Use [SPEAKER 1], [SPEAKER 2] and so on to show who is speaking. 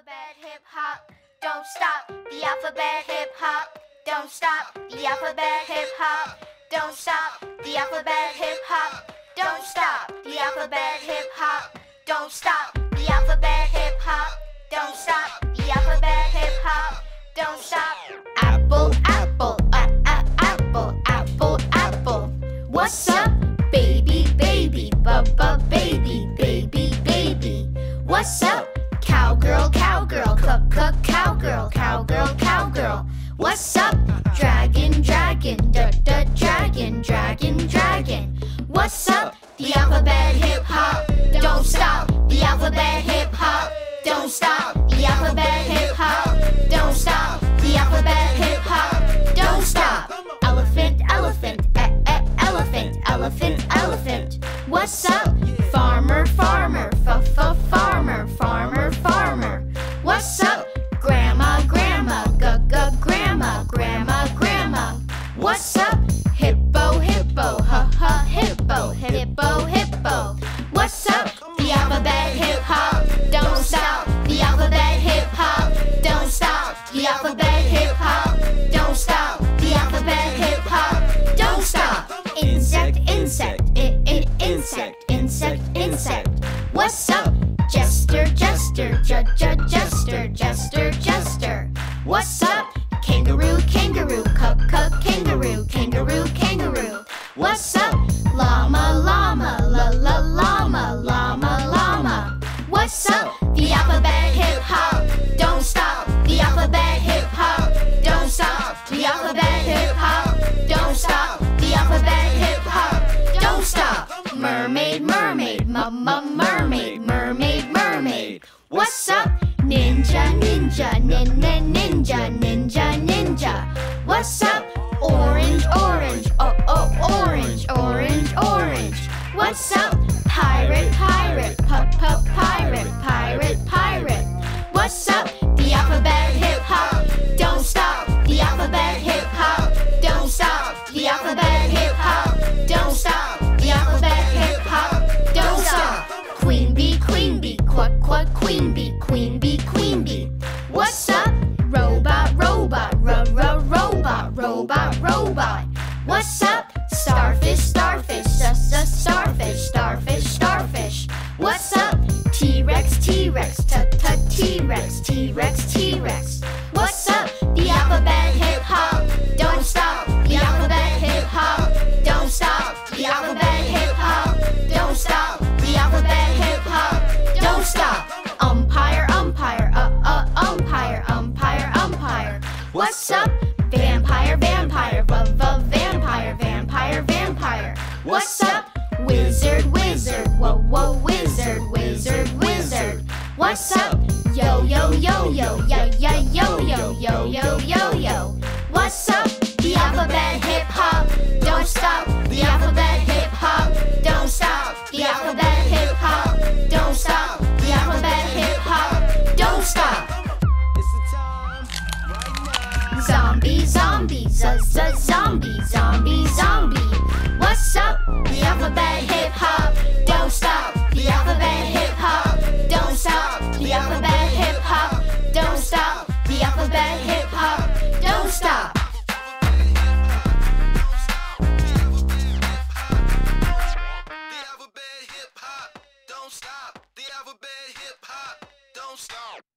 [SPEAKER 1] alphabet hip hop, don't stop. The alphabet hip hop, don't stop. The alphabet hip hop, don't stop. The alphabet hip hop, don't stop. The alphabet hip hop, don't stop. The alphabet hip hop, don't stop. The alphabet hip hop, don't stop. Apple, apple, uh, uh, apple, apple, apple. What's up? elephant, elephant. What's up? Farmer, farmer, fa-fa-farmer, farmer, farmer. What's up? Grandma, grandma, gu-gu, grandma, grandma, grandma. What's up? Hippo, hippo, ha-ha, hippo, hippo, hippo. What's up? The alphabet hip-hop, don't stop. The alphabet hip-hop, don't stop. The alphabet mermaid, mermaid, mermaid, mermaid, mermaid. What's up? Ninja, ninja, ninja, ninja, ninja. What's up? Starfish, starfish, just a starfish, starfish, starfish. What's up? T-Rex, T-Rex, t t T-Rex, T-Rex, T-Rex. What's What's up? Yo yo yo yo yo yo yo yo yo yo yo yo. What's up? The alphabet hip hop. Don't stop. The alphabet hip hop. Don't stop. The alphabet hip hop. Don't stop. The alphabet hip hop. Don't stop. Zombie, zombie, z z zombie, zombie, zombie. What's up? The alphabet hip. The alphabet hip hop, don't stop. The alphabet hip hop, don't stop. Hip hop, don't stop.